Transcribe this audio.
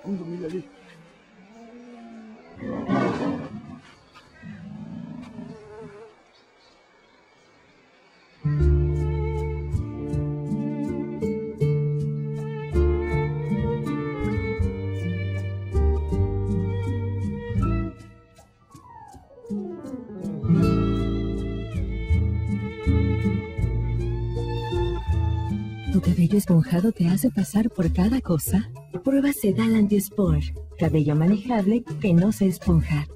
profundo, mira ali. ¿Tu cabello esponjado te hace pasar por cada cosa? Prueba Sedal Anti-Sport. Cabello manejable que no se esponja.